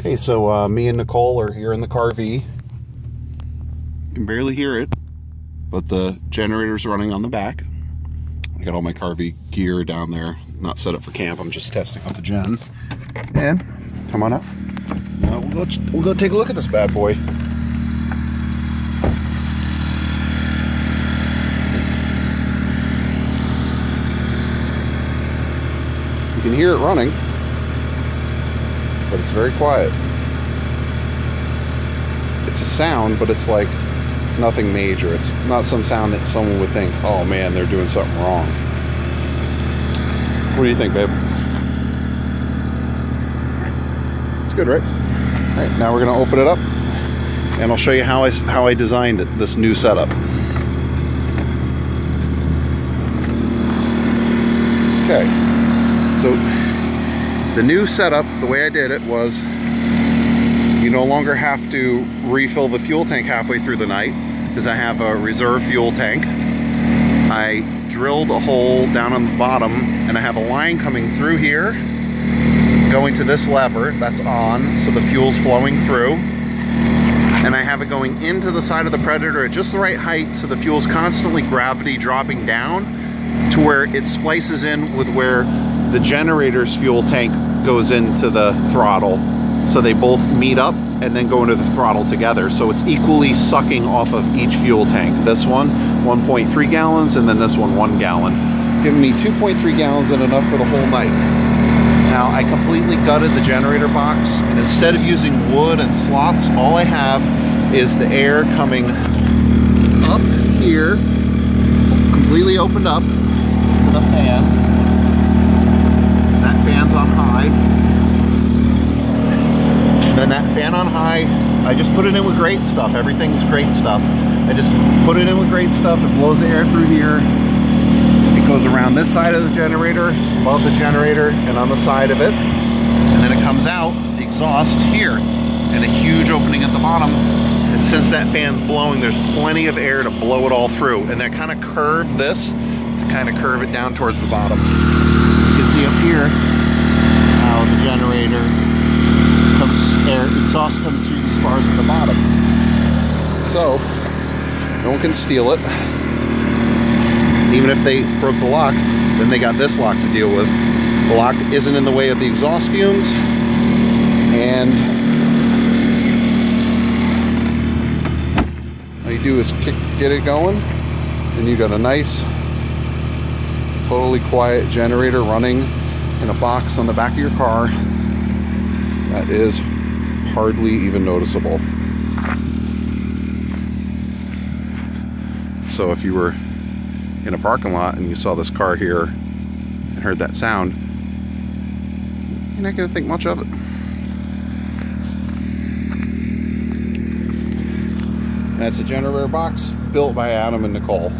Okay, so uh, me and Nicole are here in the Car-V. You can barely hear it, but the generator's running on the back. I got all my Car-V gear down there, not set up for camp. I'm just testing out the gen. And come on up. Uh, we'll, go, we'll go take a look at this bad boy. You can hear it running but it's very quiet. It's a sound, but it's like nothing major. It's not some sound that someone would think, oh man, they're doing something wrong. What do you think, babe? It's good, right? All right, now we're gonna open it up and I'll show you how I, how I designed it, this new setup. Okay, so the new setup, the way I did it was you no longer have to refill the fuel tank halfway through the night because I have a reserve fuel tank. I drilled a hole down on the bottom and I have a line coming through here going to this lever that's on so the fuel's flowing through and I have it going into the side of the Predator at just the right height so the fuel's constantly gravity dropping down to where it splices in with where the generator's fuel tank goes into the throttle. So they both meet up and then go into the throttle together. So it's equally sucking off of each fuel tank. This one, 1.3 gallons, and then this one, one gallon. Giving me 2.3 gallons and enough for the whole night. Now I completely gutted the generator box and instead of using wood and slots, all I have is the air coming up here, completely opened up the fan fan's on high. And then that fan on high, I just put it in with great stuff. Everything's great stuff. I just put it in with great stuff. It blows the air through here. It goes around this side of the generator, above the generator, and on the side of it. And then it comes out, the exhaust here, and a huge opening at the bottom. And since that fan's blowing, there's plenty of air to blow it all through. And that kind of curve this to kind of curve it down towards the bottom. You can see up here, the generator comes air exhaust comes through these bars at the bottom. So no one can steal it. Even if they broke the lock, then they got this lock to deal with. The lock isn't in the way of the exhaust fumes and all you do is kick, get it going and you got a nice totally quiet generator running in a box on the back of your car that is hardly even noticeable. So if you were in a parking lot and you saw this car here and heard that sound, you're not going to think much of it. That's a generator box built by Adam and Nicole.